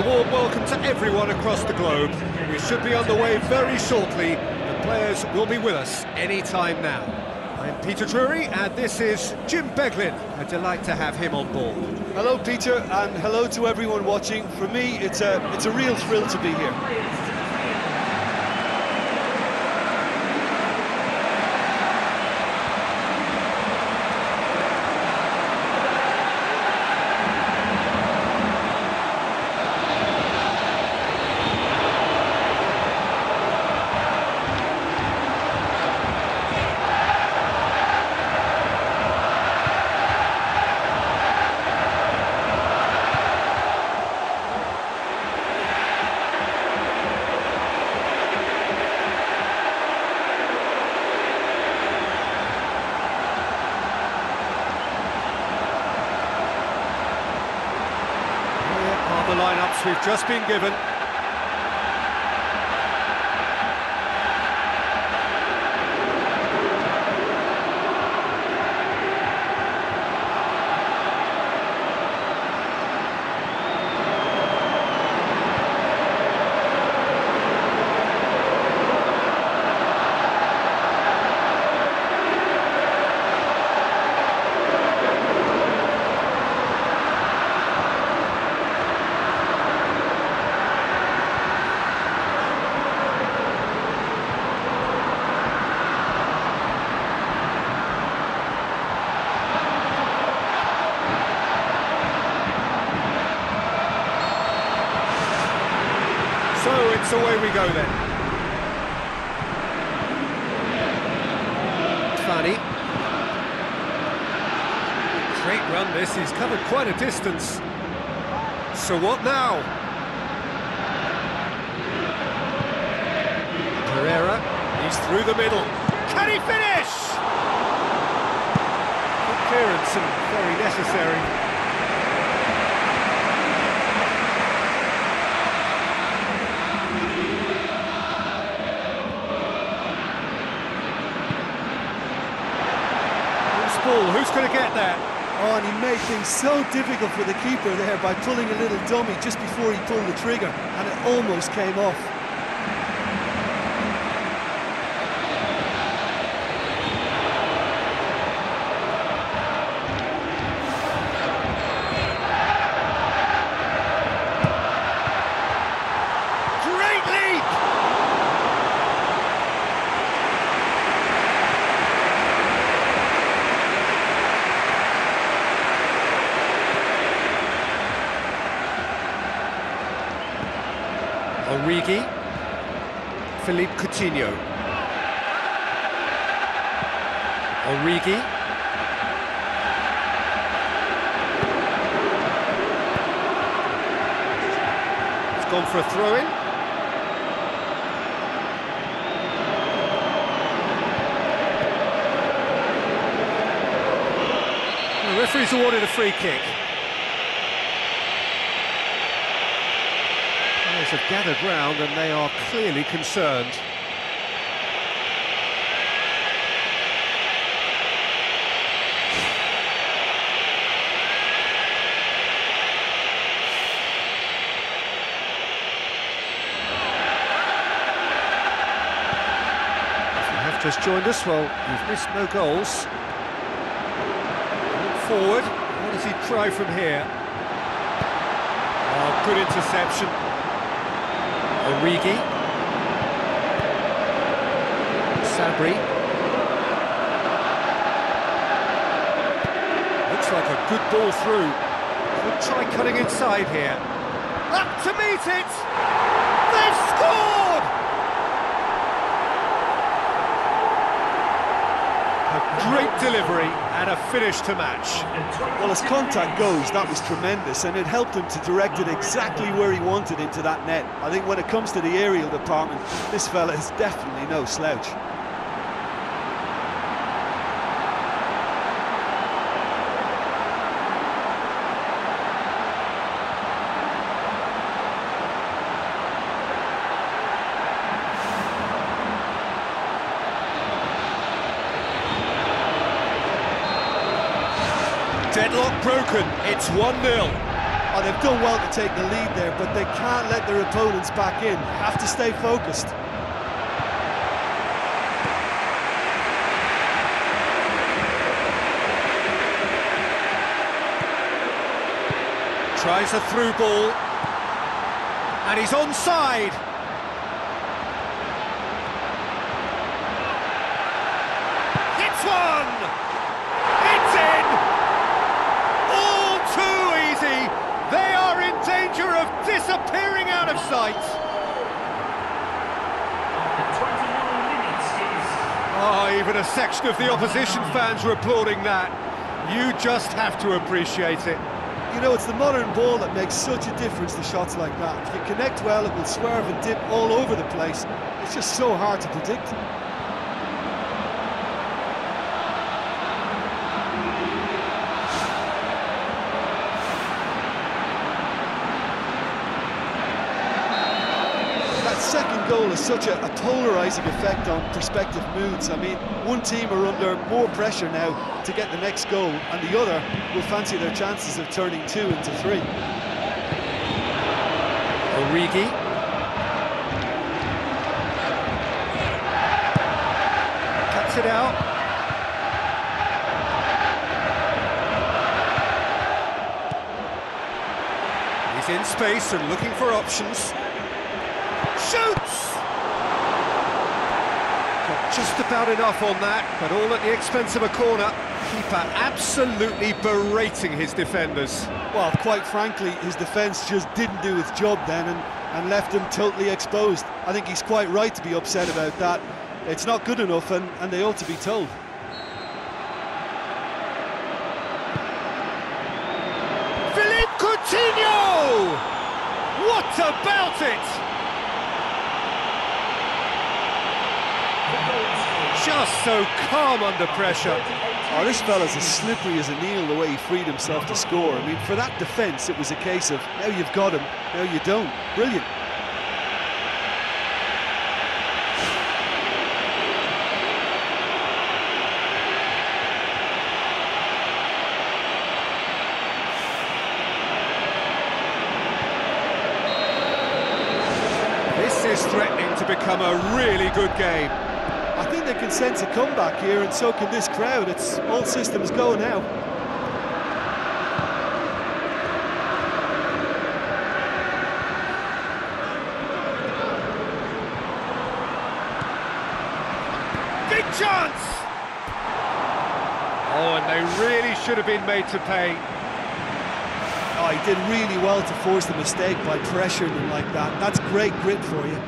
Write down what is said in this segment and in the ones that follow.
a warm welcome to everyone across the globe. We should be on the way very shortly. The players will be with us any time now. I'm Peter Drury, and this is Jim Beglin. A delight to have him on board. Hello, Peter, and hello to everyone watching. For me, it's a it's a real thrill to be here. the lineups we've just been given. So away we go then. Fanny. Great run this, he's covered quite a distance. So what now? Pereira, he's through the middle. Can he finish? Good clearance and very necessary. ball. Who's going to get there? Oh, and he made things so difficult for the keeper there by pulling a little dummy just before he pulled the trigger, and it almost came off. Origi. Philippe Coutinho. Origi. It's gone for a throw-in. The referee's awarded a free kick. Have gathered round and they are clearly concerned. You have just joined us, well, you've missed no goals. Look forward, what does he try from here? Oh, good interception. Origi. Sabri. Looks like a good ball through. Could try cutting inside here. Up to meet it! They've scored! A great delivery and a finish to match. Well, as contact goes, that was tremendous, and it helped him to direct it exactly where he wanted into that net. I think when it comes to the aerial department, this fella is definitely no slouch. Broken, it's 1-0. Oh, they've done well to take the lead there, but they can't let their opponents back in. Have to stay focused. Tries a through ball. And he's onside. Hits one! It's in! All too easy. They are in danger of disappearing out of sight. Oh, even a section of the opposition fans are applauding that. You just have to appreciate it. You know, it's the modern ball that makes such a difference to shots like that. If you connect well, it will swerve and dip all over the place. It's just so hard to predict. That second goal has such a, a polarising effect on prospective moods. I mean, one team are under more pressure now to get the next goal, and the other will fancy their chances of turning two into three. Origi. Cuts it out. He's in space and looking for options. Shoots! Got just about enough on that, but all at the expense of a corner. Keeper absolutely berating his defenders. Well, quite frankly, his defence just didn't do its job then and, and left him totally exposed. I think he's quite right to be upset about that. It's not good enough and, and they ought to be told. Philippe Coutinho! What about it? Just so calm under pressure. Oh, this fella's as slippery as a needle the way he freed himself to score. I mean, for that defence, it was a case of now you've got him, now you don't. Brilliant. This is threatening to become a really good game. They can sense a comeback here, and so can this crowd. It's all systems go now. Big chance! Oh, and they really should have been made to pay. Oh, he did really well to force the mistake by pressuring them like that. That's great grit for you.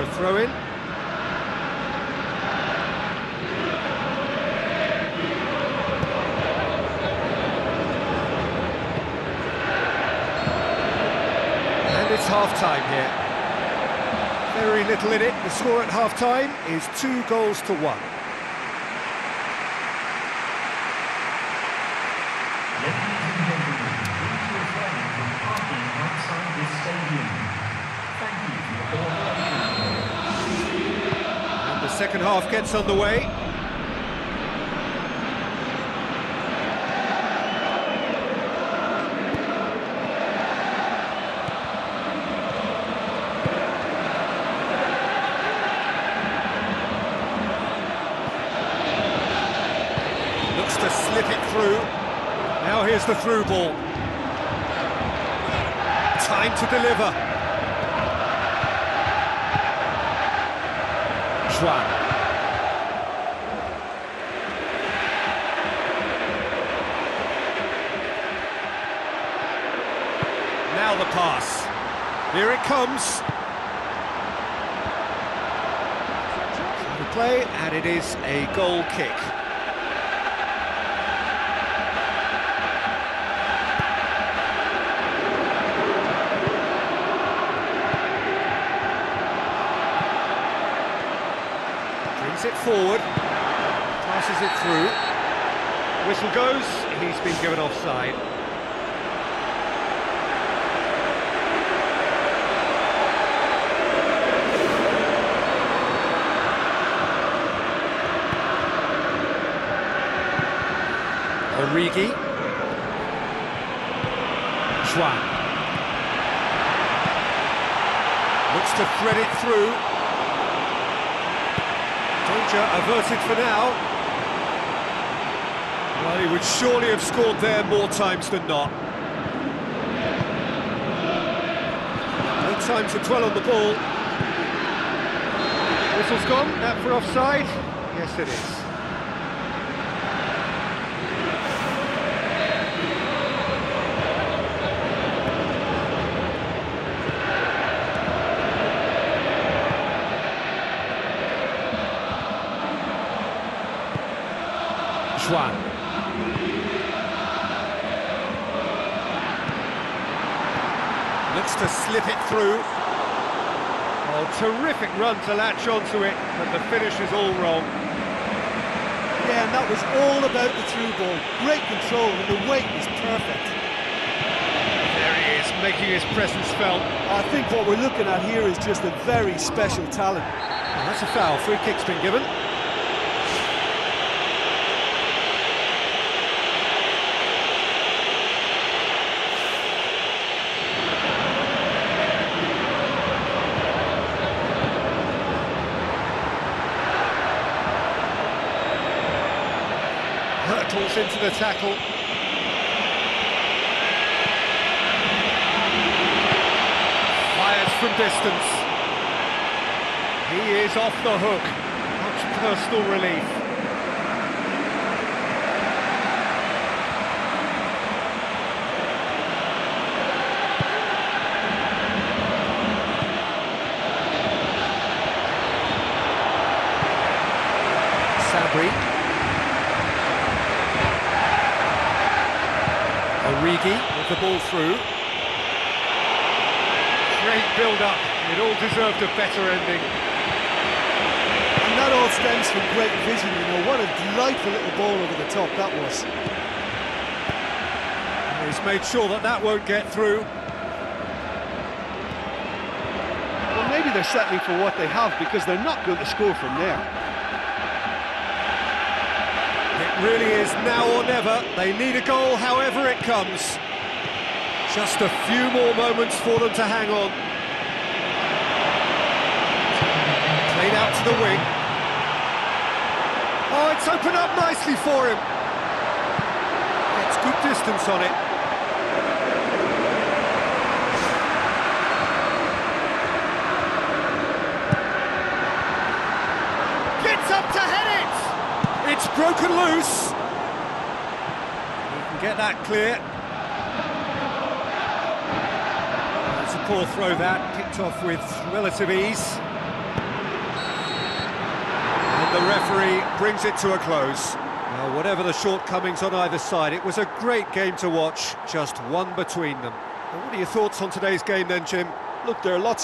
He's a throw-in. And it's half-time here. Very little in it. The score at half-time is two goals to one. Ladies and gentlemen, please refrain from parking outside this stadium. Thank you for your cooperation. And the second half gets underway. Looks to slip it through. Now here's the through ball. Time to deliver. Schwab. Now the pass. Here it comes. The play, and it is a goal kick. Brings it forward, passes it through. Whistle goes, he's been given offside. Origi. Schwan. Looks to thread it through. Danger averted for now. Well, he would surely have scored there more times than not. No time to dwell on the ball. Whistle's gone, that for offside? Yes, it is. Schwan. Looks to slip it through. Oh, terrific run to latch onto it, but the finish is all wrong. Yeah, and that was all about the through ball. Great control, and the weight was perfect. There he is, making his presence felt. I think what we're looking at here is just a very special talent. Oh, that's a foul, free kick's been given. Into the tackle. Fires from distance. He is off the hook. Much personal relief. Sabri. Origi with the ball through. Great build-up. It all deserved a better ending. And that all stems from great vision, you know. What a delightful little ball over the top that was. He's made sure that that won't get through. Well, maybe they're settling for what they have because they're not going to score from there. It really is now or never. They need a goal however it comes. Just a few more moments for them to hang on. Played out to the wing. Oh, it's opened up nicely for him. Gets good distance on it. Gets up to head it! It's broken loose. He can get that clear. It's a poor throw that, picked off with relative ease. And the referee brings it to a close. Well, whatever the shortcomings on either side, it was a great game to watch, just one between them. And what are your thoughts on today's game then, Jim? Look, there are lots